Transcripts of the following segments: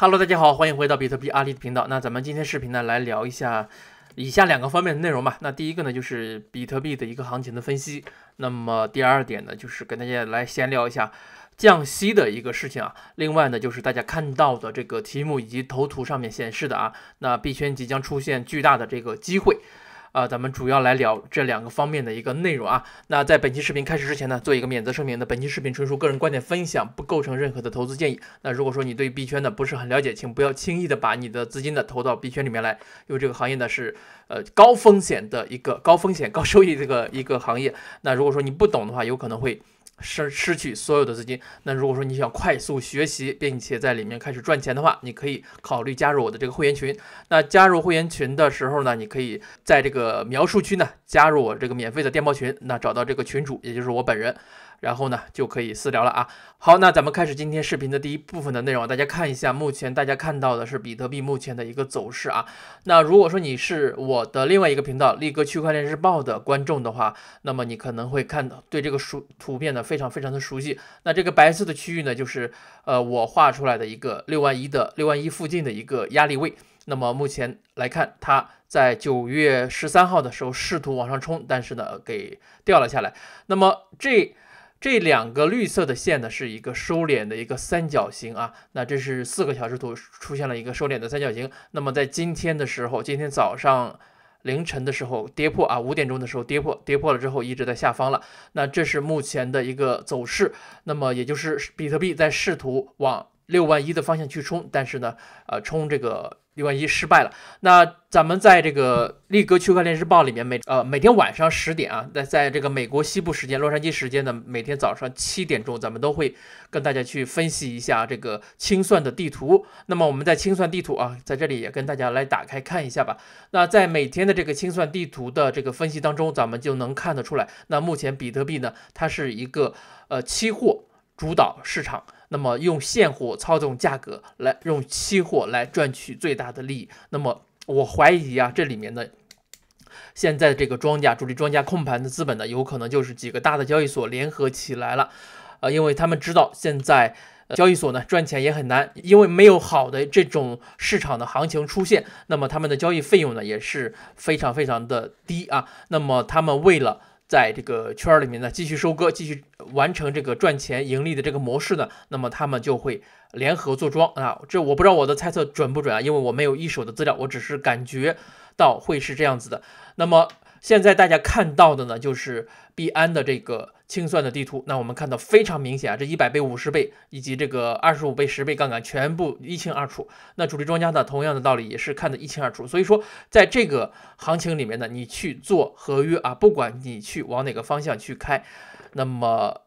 Hello，大家好，欢迎回到比特币阿里的频道。那咱们今天视频呢，来聊一下以下两个方面的内容吧。那第一个呢，就是比特币的一个行情的分析。那么第二点呢，就是跟大家来闲聊一下降息的一个事情啊。另外呢，就是大家看到的这个题目以及头图上面显示的啊，那币圈即将出现巨大的这个机会。啊，咱们主要来聊这两个方面的一个内容啊。那在本期视频开始之前呢，做一个免责声明的，本期视频纯属个人观点分享，不构成任何的投资建议。那如果说你对币圈呢不是很了解，请不要轻易的把你的资金呢投到币圈里面来，因为这个行业呢是呃高风险的一个高风险高收益这个一个行业。那如果说你不懂的话，有可能会。失失去所有的资金。那如果说你想快速学习，并且在里面开始赚钱的话，你可以考虑加入我的这个会员群。那加入会员群的时候呢，你可以在这个描述区呢加入我这个免费的电报群，那找到这个群主，也就是我本人。然后呢，就可以私聊了啊。好，那咱们开始今天视频的第一部分的内容。大家看一下，目前大家看到的是比特币目前的一个走势啊。那如果说你是我的另外一个频道力哥区块链日报的观众的话，那么你可能会看到对这个熟图片呢非常非常的熟悉。那这个白色的区域呢，就是呃我画出来的一个六万一的六万一附近的一个压力位。那么目前来看，它在九月十三号的时候试图往上冲，但是呢给掉了下来。那么这这两个绿色的线呢，是一个收敛的一个三角形啊。那这是四个小时图出现了一个收敛的三角形。那么在今天的时候，今天早上凌晨的时候跌破啊，五点钟的时候跌破，跌破了之后一直在下方了。那这是目前的一个走势。那么也就是比特币在试图往六万一的方向去冲，但是呢，呃，冲这个。六万一失败了，那咱们在这个力哥区块链日报里面每呃每天晚上十点啊，在在这个美国西部时间洛杉矶时间的每天早上七点钟，咱们都会跟大家去分析一下这个清算的地图。那么我们在清算地图啊，在这里也跟大家来打开看一下吧。那在每天的这个清算地图的这个分析当中，咱们就能看得出来，那目前比特币呢，它是一个呃期货主导市场。那么用现货操纵价格来用期货来赚取最大的利益。那么我怀疑啊，这里面的现在这个庄家主力庄家控盘的资本呢，有可能就是几个大的交易所联合起来了。呃，因为他们知道现在交易所呢赚钱也很难，因为没有好的这种市场的行情出现，那么他们的交易费用呢也是非常非常的低啊。那么他们为了在这个圈儿里面呢，继续收割，继续完成这个赚钱盈利的这个模式呢，那么他们就会联合做庄啊。这我不知道我的猜测准不准啊，因为我没有一手的资料，我只是感觉到会是这样子的。那么。现在大家看到的呢，就是币安的这个清算的地图。那我们看到非常明显啊，这一百倍、五十倍以及这个二十五倍、十倍杠杆全部一清二楚。那主力庄家呢，同样的道理也是看得一清二楚。所以说，在这个行情里面呢，你去做合约啊，不管你去往哪个方向去开，那么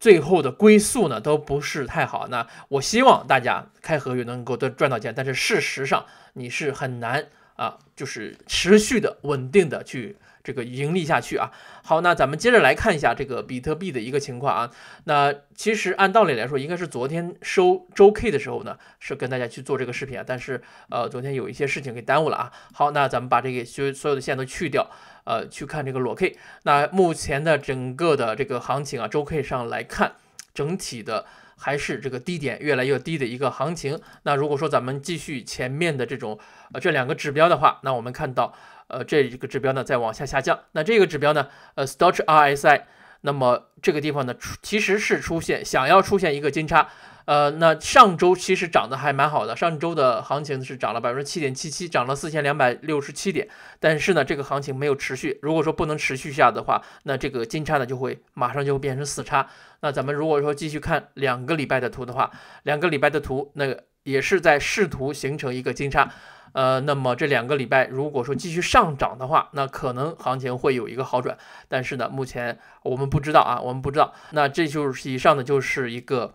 最后的归宿呢，都不是太好。那我希望大家开合约能够都赚到钱，但是事实上你是很难。啊，就是持续的、稳定的去这个盈利下去啊。好，那咱们接着来看一下这个比特币的一个情况啊。那其实按道理来说，应该是昨天收周 K 的时候呢，是跟大家去做这个视频啊。但是呃，昨天有一些事情给耽误了啊。好，那咱们把这个所所有的线都去掉，呃，去看这个裸 K。那目前的整个的这个行情啊，周 K 上来看，整体的。还是这个低点越来越低的一个行情。那如果说咱们继续前面的这种呃这两个指标的话，那我们看到呃这一个指标呢在往下下降。那这个指标呢呃 Stoch RSI，那么这个地方呢其实是出现想要出现一个金叉。呃，那上周其实涨得还蛮好的，上周的行情是涨了百分之七点七七，涨了四千两百六十七点。但是呢，这个行情没有持续。如果说不能持续下的话，那这个金叉呢就会马上就会变成死叉。那咱们如果说继续看两个礼拜的图的话，两个礼拜的图，那也是在试图形成一个金叉。呃，那么这两个礼拜如果说继续上涨的话，那可能行情会有一个好转。但是呢，目前我们不知道啊，我们不知道。那这就是以上的就是一个。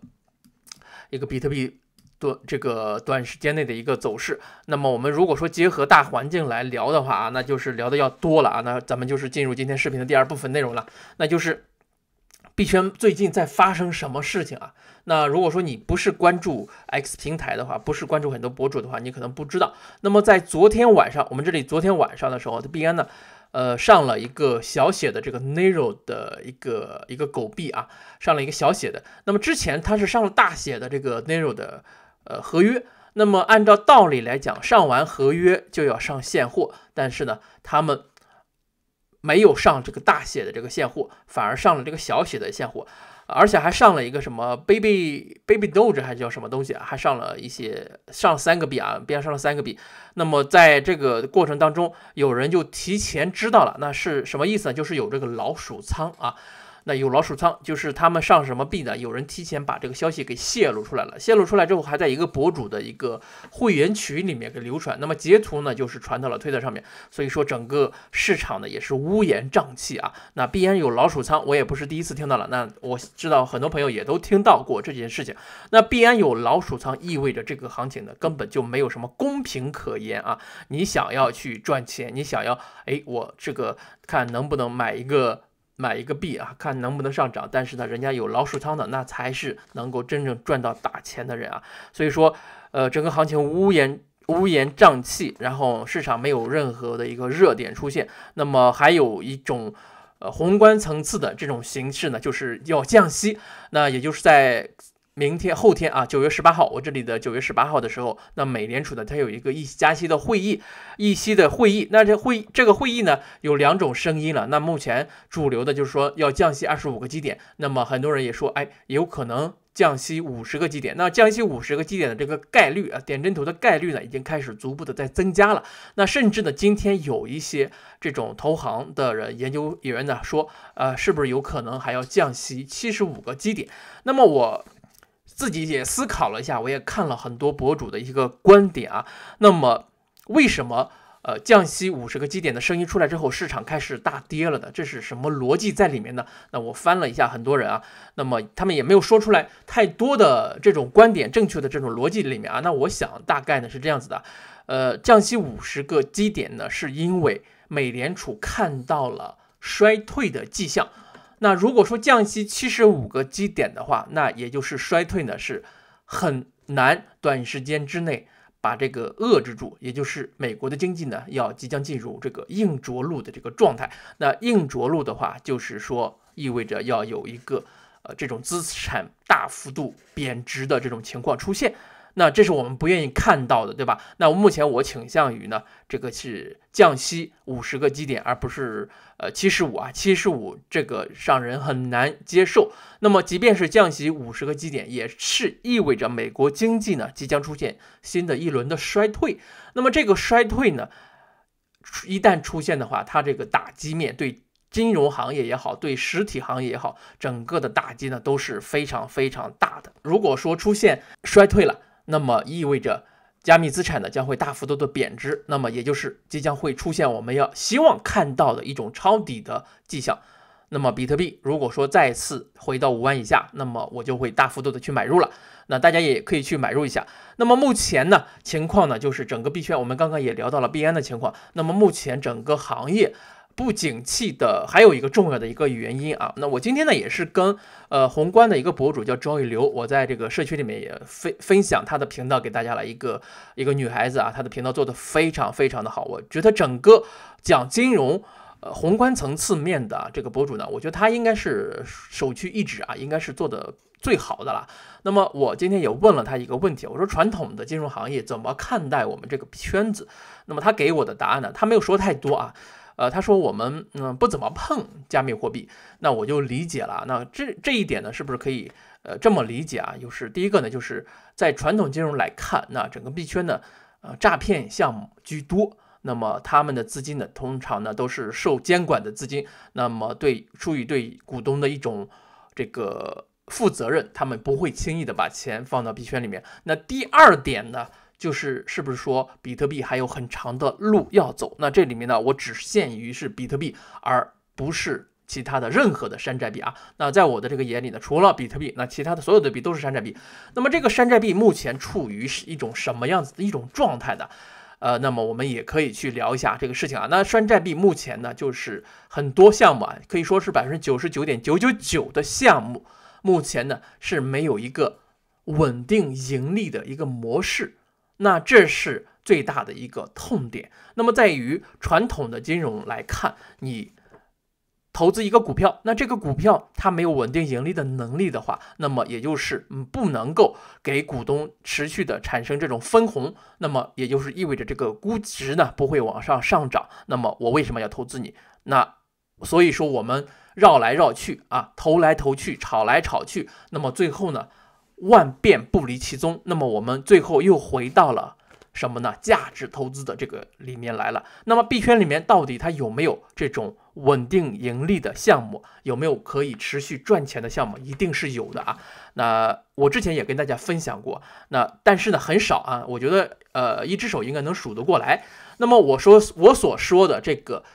一个比特币短这个短时间内的一个走势，那么我们如果说结合大环境来聊的话啊，那就是聊的要多了啊。那咱们就是进入今天视频的第二部分内容了，那就是币圈最近在发生什么事情啊？那如果说你不是关注 X 平台的话，不是关注很多博主的话，你可能不知道。那么在昨天晚上，我们这里昨天晚上的时候，币安呢？呃，上了一个小写的这个 narrow 的一个一个狗币啊，上了一个小写的。那么之前它是上了大写的这个 narrow 的呃合约。那么按照道理来讲，上完合约就要上现货，但是呢，他们没有上这个大写的这个现货，反而上了这个小写的现货。而且还上了一个什么 baby baby doge 还叫什么东西啊？还上了一些上三个币啊，边上了三个币。那么在这个过程当中，有人就提前知道了，那是什么意思呢？就是有这个老鼠仓啊。那有老鼠仓，就是他们上什么币呢？有人提前把这个消息给泄露出来了，泄露出来之后，还在一个博主的一个会员群里面给流传。那么截图呢，就是传到了推特上面。所以说整个市场呢也是乌烟瘴气啊。那必然有老鼠仓，我也不是第一次听到了。那我知道很多朋友也都听到过这件事情。那必然有老鼠仓，意味着这个行情呢根本就没有什么公平可言啊。你想要去赚钱，你想要哎，我这个看能不能买一个。买一个币啊，看能不能上涨。但是呢，人家有老鼠仓的，那才是能够真正赚到大钱的人啊。所以说，呃，整个行情乌烟乌烟瘴气，然后市场没有任何的一个热点出现。那么还有一种呃宏观层次的这种形式呢，就是要降息。那也就是在。明天、后天啊，九月十八号，我这里的九月十八号的时候，那美联储呢，它有一个议加息的会议，议息的会议。那这会这个会议呢，有两种声音了。那目前主流的就是说要降息二十五个基点，那么很多人也说，哎，有可能降息五十个基点。那降息五十个基点的这个概率啊，点阵图的概率呢，已经开始逐步的在增加了。那甚至呢，今天有一些这种投行的人、研究员呢说，呃，是不是有可能还要降息七十五个基点？那么我。自己也思考了一下，我也看了很多博主的一个观点啊。那么，为什么呃降息五十个基点的声音出来之后，市场开始大跌了呢？这是什么逻辑在里面呢？那我翻了一下，很多人啊，那么他们也没有说出来太多的这种观点正确的这种逻辑里面啊。那我想大概呢是这样子的，呃，降息五十个基点呢，是因为美联储看到了衰退的迹象。那如果说降息七十五个基点的话，那也就是衰退呢是很难短时间之内把这个遏制住，也就是美国的经济呢要即将进入这个硬着陆的这个状态。那硬着陆的话，就是说意味着要有一个呃这种资产大幅度贬值的这种情况出现。那这是我们不愿意看到的，对吧？那目前我倾向于呢，这个是降息五十个基点，而不是呃七十五啊，七十五这个让人很难接受。那么即便是降息五十个基点，也是意味着美国经济呢即将出现新的一轮的衰退。那么这个衰退呢，一旦出现的话，它这个打击面对金融行业也好，对实体行业也好，整个的打击呢都是非常非常大的。如果说出现衰退了，那么意味着加密资产呢将会大幅度的贬值，那么也就是即将会出现我们要希望看到的一种抄底的迹象。那么比特币如果说再次回到五万以下，那么我就会大幅度的去买入了。那大家也可以去买入一下。那么目前呢情况呢就是整个币圈，我们刚刚也聊到了币安的情况。那么目前整个行业。不景气的还有一个重要的一个原因啊，那我今天呢也是跟呃宏观的一个博主叫周一流，我在这个社区里面也分分享他的频道给大家了一个一个女孩子啊，她的频道做的非常非常的好，我觉得整个讲金融呃宏观层次面的这个博主呢，我觉得他应该是首屈一指啊，应该是做的最好的了。那么我今天也问了他一个问题，我说传统的金融行业怎么看待我们这个圈子？那么他给我的答案呢，他没有说太多啊。呃，他说我们嗯不怎么碰加密货币，那我就理解了。那这这一点呢，是不是可以呃这么理解啊？就是第一个呢，就是在传统金融来看，那整个币圈呢，呃诈骗项目居多，那么他们的资金呢，通常呢都是受监管的资金，那么对出于对股东的一种这个负责任，他们不会轻易的把钱放到币圈里面。那第二点呢？就是是不是说比特币还有很长的路要走？那这里面呢，我只限于是比特币，而不是其他的任何的山寨币啊。那在我的这个眼里呢，除了比特币，那其他的所有的币都是山寨币。那么这个山寨币目前处于是一种什么样子的一种状态呢？呃，那么我们也可以去聊一下这个事情啊。那山寨币目前呢，就是很多项目啊，可以说是百分之九十九点九九九的项目，目前呢是没有一个稳定盈利的一个模式。那这是最大的一个痛点。那么在于传统的金融来看，你投资一个股票，那这个股票它没有稳定盈利的能力的话，那么也就是嗯不能够给股东持续的产生这种分红，那么也就是意味着这个估值呢不会往上上涨。那么我为什么要投资你？那所以说我们绕来绕去啊，投来投去，炒来炒去，那么最后呢万变不离其宗，那么我们最后又回到了。什么呢？价值投资的这个里面来了。那么币圈里面到底它有没有这种稳定盈利的项目？有没有可以持续赚钱的项目？一定是有的啊。那我之前也跟大家分享过。那但是呢很少啊。我觉得呃一只手应该能数得过来。那么我说我所说的这个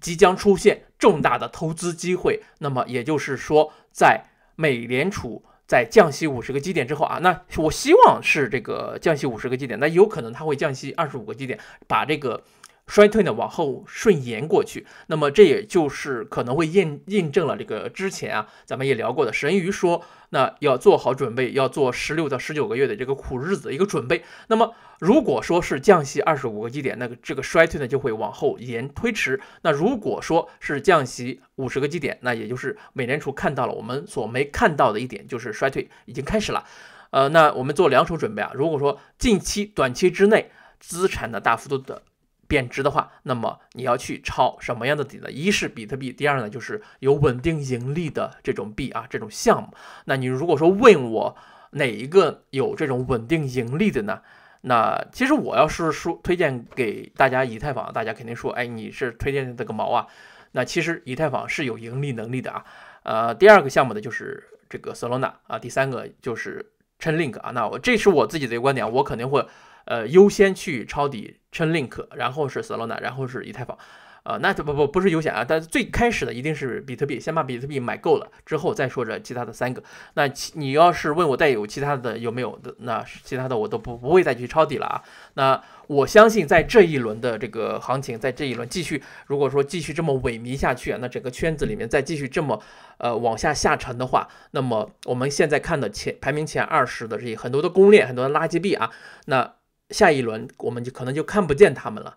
即将出现重大的投资机会，那么也就是说在美联储。在降息五十个基点之后啊，那我希望是这个降息五十个基点，那有可能它会降息二十五个基点，把这个。衰退呢往后顺延过去，那么这也就是可能会印印证了这个之前啊咱们也聊过的神鱼说，那要做好准备，要做十六到十九个月的这个苦日子的一个准备。那么如果说是降息二十五个基点，那个这个衰退呢就会往后延推迟。那如果说是降息五十个基点，那也就是美联储看到了我们所没看到的一点，就是衰退已经开始了。呃，那我们做两手准备啊，如果说近期短期之内资产的大幅度的。贬值的话，那么你要去抄什么样的底呢？一是比特币，第二呢就是有稳定盈利的这种币啊，这种项目。那你如果说问我哪一个有这种稳定盈利的呢？那其实我要是说推荐给大家以太坊，大家肯定说，哎，你是推荐这个毛啊？那其实以太坊是有盈利能力的啊。呃，第二个项目呢就是这个 Solana 啊，第三个就是 Chainlink 啊。那我这是我自己的一个观点，我肯定会。呃，优先去抄底 Chainlink，然后是 Solana，然后是以太坊，呃，那不不不是优先啊，但最开始的一定是比特币，先把比特币买够了之后再说这其他的三个。那其你要是问我带有其他的有没有的，那其他的我都不不会再去抄底了啊。那我相信在这一轮的这个行情，在这一轮继续，如果说继续这么萎靡下去啊，那整个圈子里面再继续这么呃往下下沉的话，那么我们现在看的前排名前二十的这些很多的公链，很多的垃圾币啊，那。下一轮我们就可能就看不见他们了，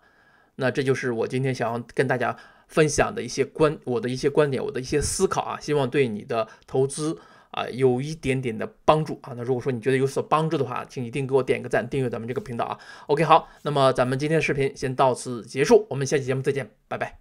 那这就是我今天想要跟大家分享的一些观，我的一些观点，我的一些思考啊，希望对你的投资啊有一点点的帮助啊。那如果说你觉得有所帮助的话，请一定给我点个赞，订阅咱们这个频道啊。OK，好，那么咱们今天的视频先到此结束，我们下期节目再见，拜拜。